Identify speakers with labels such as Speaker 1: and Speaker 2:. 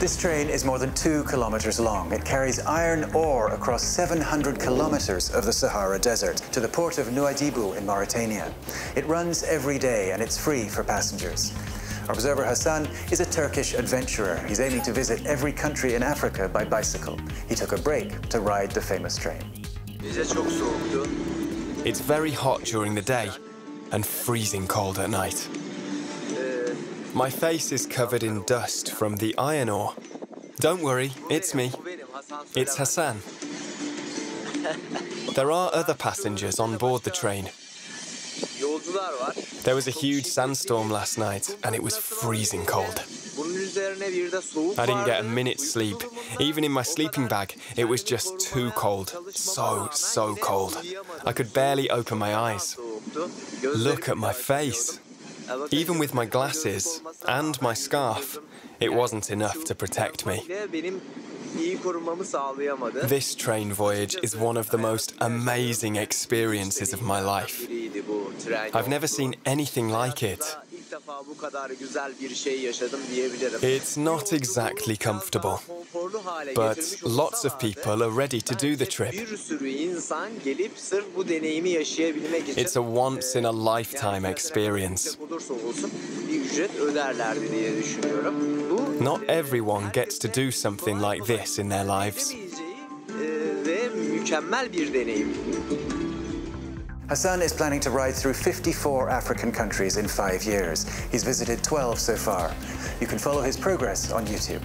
Speaker 1: This train is more than two kilometers long. It carries iron ore across 700 kilometers of the Sahara Desert to the port of Nouadhibou in Mauritania. It runs every day and it's free for passengers. Observer Hassan is a Turkish adventurer. He's aiming to visit every country in Africa by bicycle. He took a break to ride the famous train.
Speaker 2: It's very hot during the day and freezing cold at night. My face is covered in dust from the iron ore. Don't worry, it's me. It's Hassan. There are other passengers on board the train. There was a huge sandstorm last night and it was freezing cold. I didn't get a minute's sleep. Even in my sleeping bag, it was just too cold. So, so cold. I could barely open my eyes. Look at my face. Even with my glasses and my scarf, it wasn't enough to protect me. This train voyage is one of the most amazing experiences of my life. I've never seen anything like it. It's not exactly comfortable, but lots of people are ready to do the trip. It's a once in a lifetime experience. Not everyone gets to do something like this in their lives.
Speaker 1: Hassan is planning to ride through 54 African countries in five years. He's visited 12 so far. You can follow his progress on YouTube.